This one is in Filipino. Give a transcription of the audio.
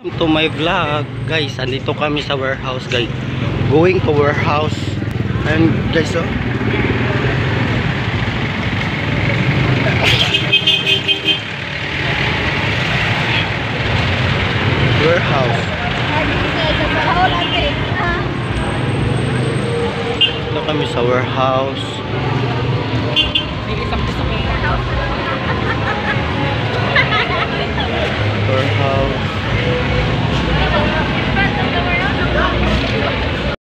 Welcome to my vlog guys. Andito kami sa warehouse guys. Going to warehouse. And guys oh. Warehouse. Dito kami sa warehouse.